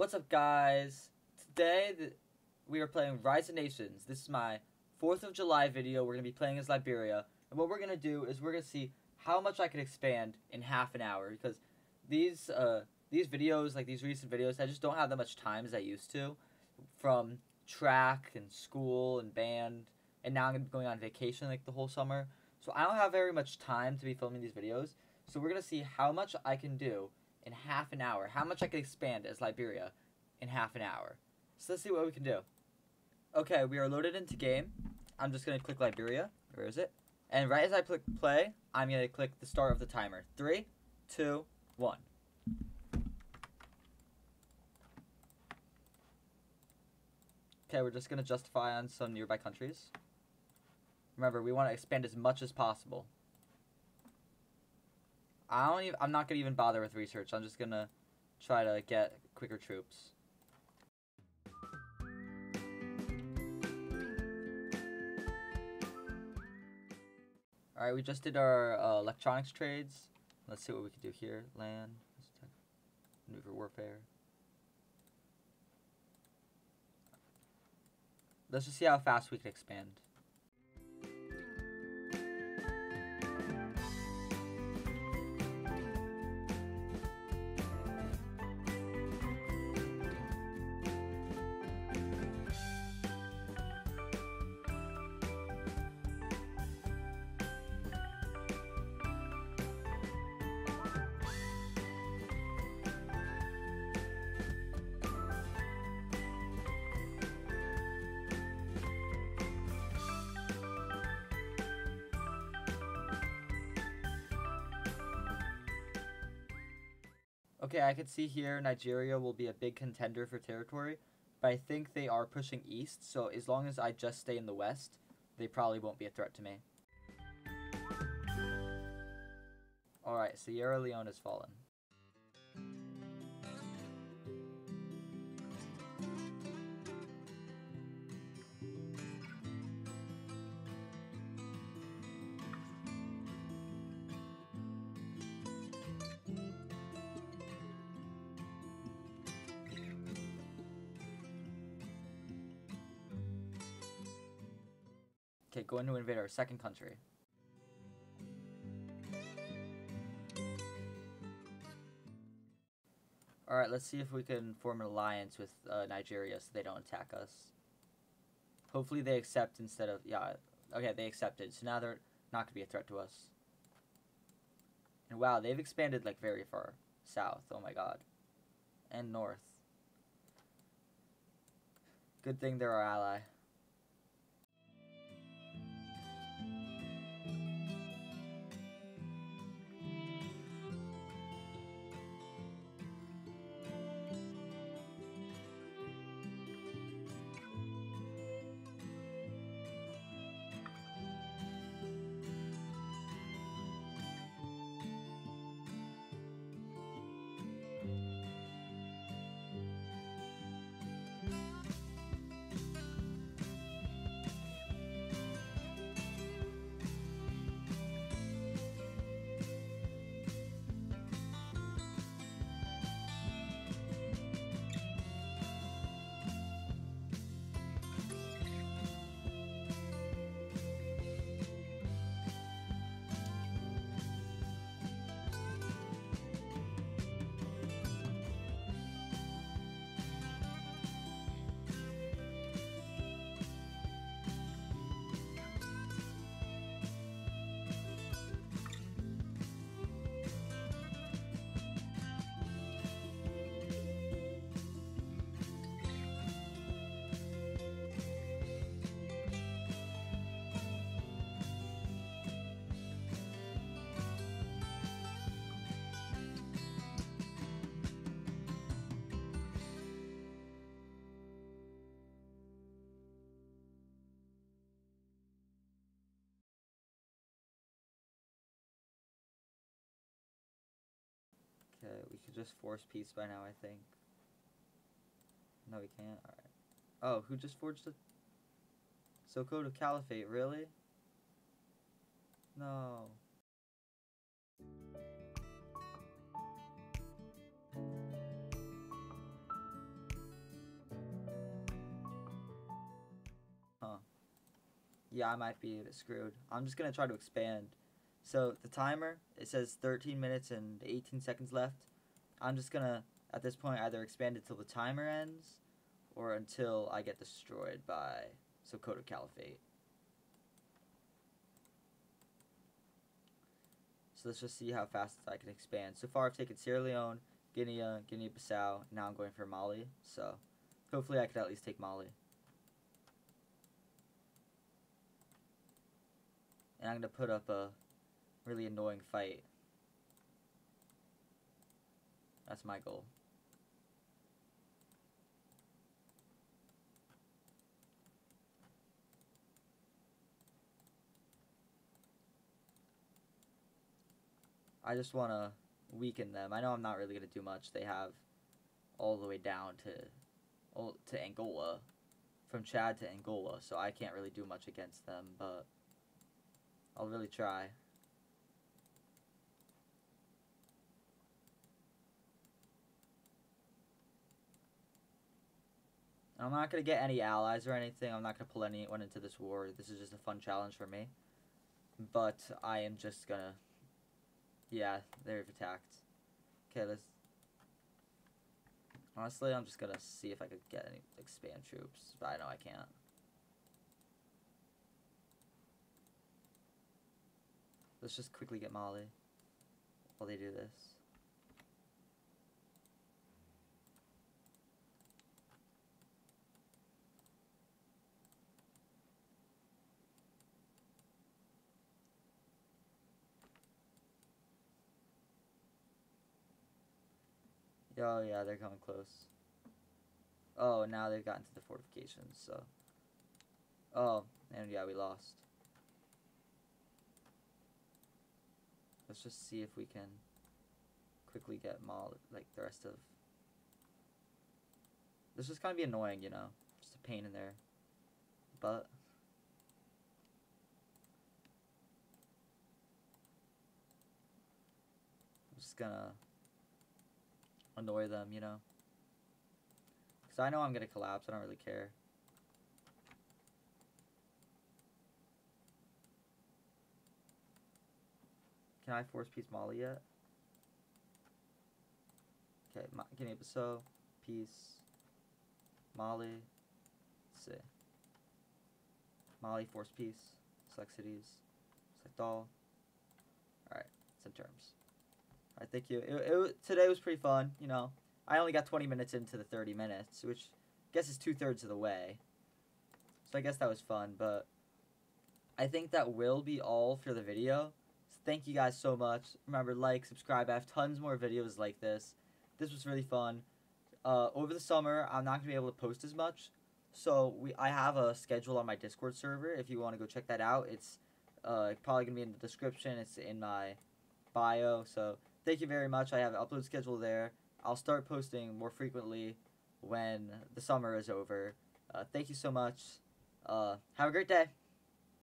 What's up, guys? Today we are playing Rise of Nations. This is my 4th of July video. We're going to be playing as Liberia. And what we're going to do is we're going to see how much I can expand in half an hour. Because these, uh, these videos, like these recent videos, I just don't have that much time as I used to. From track and school and band. And now I'm going to be going on vacation like the whole summer. So I don't have very much time to be filming these videos. So we're going to see how much I can do in half an hour. How much I can expand as Liberia in half an hour. So let's see what we can do. Okay, we are loaded into game. I'm just going to click Liberia. Where is it? And right as I click play, I'm going to click the start of the timer. Three, two, one. Okay, we're just going to justify on some nearby countries. Remember, we want to expand as much as possible. I don't even, I'm not to even bother with research. I'm just to try to get quicker troops. Alright, we just did our uh, electronics trades. Let's see what we can do here. Land, maneuver warfare. Let's just see how fast we can expand. Okay, I can see here Nigeria will be a big contender for territory, but I think they are pushing east, so as long as I just stay in the west, they probably won't be a threat to me. Alright, Sierra Leone has fallen. Okay, going to invade our second country. Alright, let's see if we can form an alliance with uh, Nigeria so they don't attack us. Hopefully they accept instead of... Yeah, okay, they accepted. So now they're not going to be a threat to us. And wow, they've expanded like very far south. Oh my god. And north. Good thing they're our ally. Okay, we could just force peace by now, I think. No, we can't. Alright. Oh, who just forged the... Sokoto Caliphate, really? No. Huh. Yeah, I might be screwed. I'm just gonna try to expand so the timer it says 13 minutes and 18 seconds left. I'm just gonna at this point either expand it the timer ends, or until I get destroyed by Sokoto Caliphate. So let's just see how fast I can expand. So far, I've taken Sierra Leone, Guinea, Guinea-Bissau. Now I'm going for Mali. So hopefully, I can at least take Mali. And I'm gonna put up a really annoying fight. That's my goal. I just want to weaken them. I know I'm not really going to do much. They have all the way down to to Angola, from Chad to Angola, so I can't really do much against them, but I'll really try. I'm not going to get any allies or anything. I'm not going to pull anyone into this war. This is just a fun challenge for me. But I am just going to yeah, they've attacked. Okay, let's... Honestly, I'm just gonna see if I could get any expand troops, but I know I can't. Let's just quickly get Mali while they do this. Oh yeah, they're coming close. Oh, now they've gotten to the fortifications, so. Oh, and yeah, we lost. Let's just see if we can quickly get Maul, like the rest of... This is gonna be annoying, you know? Just a pain in there. But... I'm just gonna annoy them, you know? Because I know I'm going to collapse. I don't really care. Can I force peace Mali yet? Okay, Guinea-Bissau, peace, Mali, see. Mali, force peace, select cities, select all. Alright, send terms. I thank you. It, it, today was pretty fun. You know, I only got 20 minutes into the 30 minutes, which I guess is two thirds of the way. So I guess that was fun, but I think that will be all for the video. So thank you guys so much. Remember, like, subscribe. I have tons more videos like this. This was really fun. Uh, over the summer, I'm not going to be able to post as much. So we, I have a schedule on my Discord server. If you want to go check that out, it's uh, probably going to be in the description. It's in my bio. So thank you very much. I have an upload schedule there. I'll start posting more frequently when the summer is over. Uh, thank you so much. Uh, have a great day.